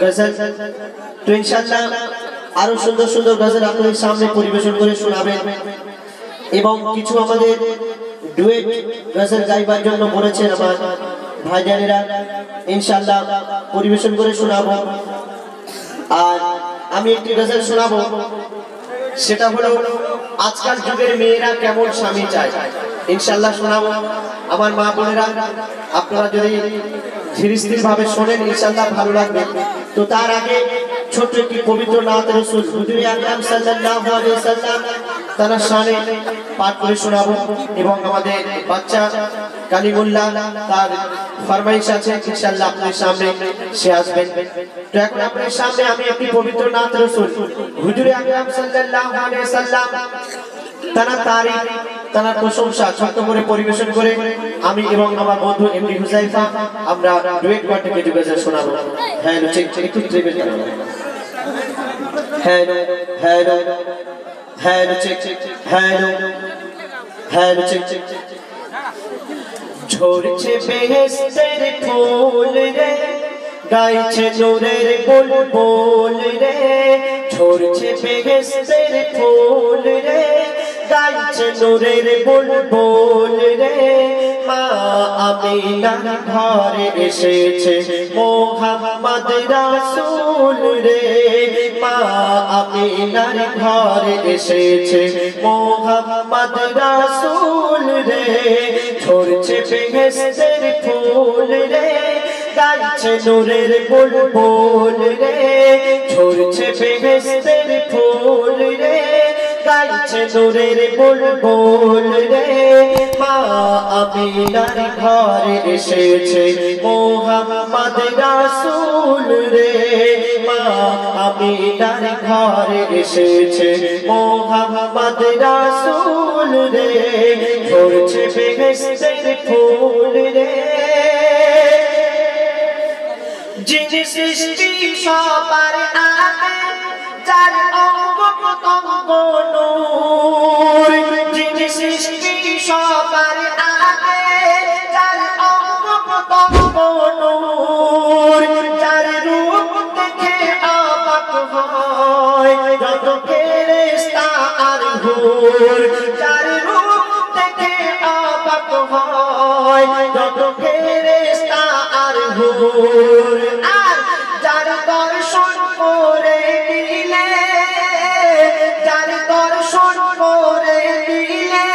গজল তো ইনশাআল্লাহ আরও সুন্দর সুন্দর গজল আপনাদের সামনে পরিবেশন করে শোনাবেন এবং কিছু আমাদের ডুয়েট গজল গাইবার জন্য বলেছেন আমার ভাইজানেরা। ইনশাআল্লাহ পরিবেশন করে শোনাবো। আর আমি একটি গজল শোনাবো। সেটা হলো আজকাল যুগের মেয়েরা কেমন স্বামী চায়? ইনশাল্লাহ শোনাবো। আমার মা বোনেরা, আপনারা যদি ধীরে ভাবে শোনেন ইনশাল্লাহ ভালো লাগবে। তো তার আগে ছোট্ট একটি পবিত্র নাথ রসুল তারা শানে পাঠ করে শোনাবো এবং আমাদের বাচ্চা কালিমুল্লাহ তার ফরমাইশ আছে, ইনশাআল্লাহ আপনাদের সামনে সে আসবেন তো এখন আপনাদের সামনে আমি একটি পবিত্র নাথ রসুল হুজুরে আকরাম সাল্লাল্লাহু আলাইহি সাল্লাম, তারা তারিখ তারা প্রশংসা ছোট্ট করে পরিবেশন করে, আমি এবং আমার বন্ধু এমডি হুজাইফা আমরা ডুয়েট শোনাবো। হ্যাঁ চেক, একটু ট্রিপের গান হ্যাঁ হ্যাঁ হ্যাঁ হ্যাঁ হ্যাঁ ঝরছে বেহেস্তের ফুল রে, গাইছে বুলবুল রে। ঝরছে বেহেস্তের ফুল রে গাইছে নূরের বুলবুল রে মা আমিনার ঘরে এসেছে মোহাম্মদ রাসূল রে মা আমিনার ঘরে এসেছে মোহাম্মদ রাসূল রে ঝরছে বেহেস্তের ফুল রে গাইছে নূরের বুলবুল রে ঝরছে বেহেস্তের ফুল রে গাইছে নূরের বুলবুল রে। মা আমিনার ঘরে এসেছে মোহাম্মদ রাসূল রে। মা আমিনার ঘরে এসেছে মোহাম্মদ রাসূল রে। ঝরছে বেহেস্তের ফুল রে। যিনি সৃষ্টি সবার হুর যার রূপ হয়। যত ফেরেশতা আর হুর আর যার দর্শন করে দিলে যার দর্শন করে দিলে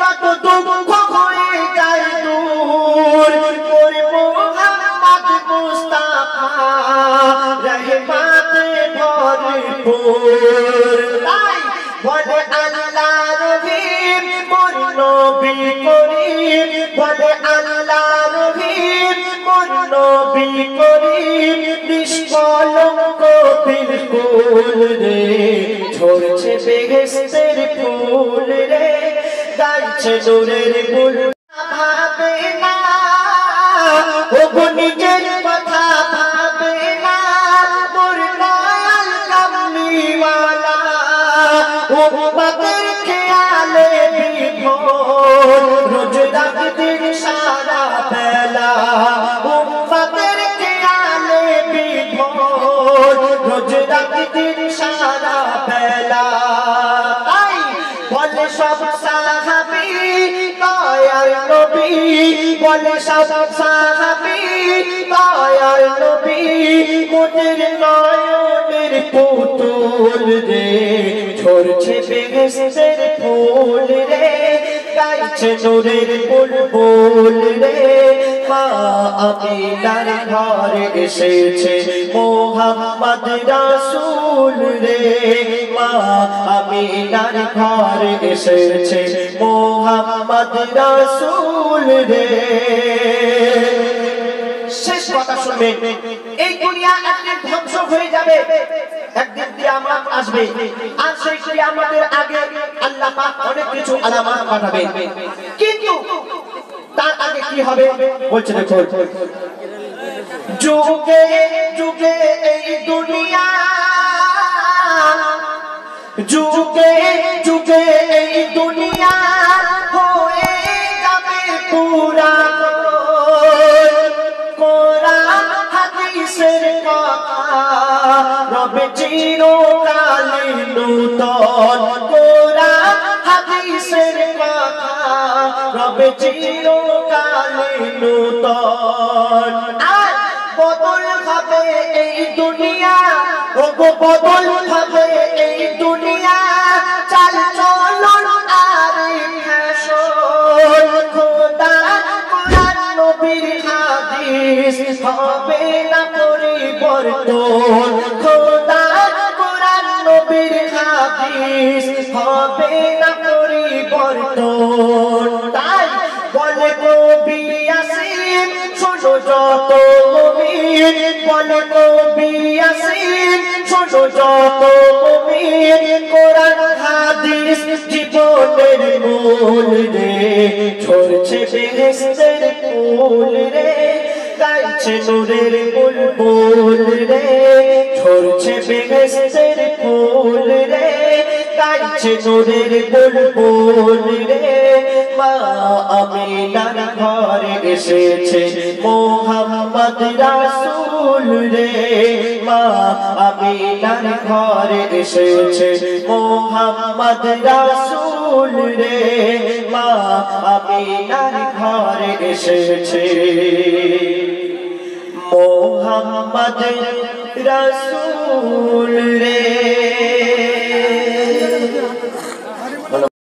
কত দুঃখ হয়ে যায় দূর। করে মোহাম্মদ মুস্তাফা রহমাতে ভরপুর। ঝরছে বেহেস্তের ফুল রে গাইছে নূরের ফুল ভাবে না ও নিজের কথা ভাবে না মোর দয়াল কামলিওয়ালা ও বাতের খেয়ালে বিভোর রোজ রাত দিন সারা বেলা ও বাতের খেয়ালে বিভোর রোজ রাত দিন সারা বলে সব সাহাবি দয়াল নবী মোদের নয়নের পুতুল রে। ঝরছে বেহেস্তের ফুল রে, গাইছে নূরের বুলবুল রে। মা আমিনার ঘরে এসেছে। মোহাম্মদ রাসূল রে, মা আমিনার এসেছে। মোহাম্মদ রাসূল রে। শেষ কথা শুনবেন এই দুনিয়া একদিন ধ্বংস হয়ে যাবে। একদিন কিয়ামত আসবে। আর সেই কিয়ামতের আগে আল্লাহ পাক অনেক কিছু আলামত পাঠাবে। কিন্তু তার আগে কি হবে? বলছে দেখুন যুগে যুগে এই দুনিয়া, যুগে যুগে এই দুনিয়া হয়ে যাবে পুরা কোরআন, হাদিসের চিরকালে রবে চিরকালে নূতন। আর বদল হবে এই দুনিয়া ও বদল হবে এই দুনিয়া। চাল চলন আর ফ্যাশন, খোদা কোরআন নবীর হাদিস হবে না পরিবর্তন। খোদা কোরআন নবীর হাদিস হবে না পরিবর্তন। বলে কবি আসিম শোনো যত মুমিন। বলে কবি আসিম শোনো যত মুমিন। কোরআন, হাদিস জীবনের মূল রে। ছড়ছে বেহেস্তের ফুল রে। গাইছে নূরের বুলবুল রে। ছড়ছে বেহেস্তের ফুল রে। গাইছে নূরের বুলবুল রে। মা আমিনার ঘরে এসেছে। মোহাম্মদ রাসূল রে মা আমিনার ঘরে এসেছে। মোহাম্মদ রাসূল রে মা আমিনার ঘরে এসেছে। মোহাম্মদ রাসূল রে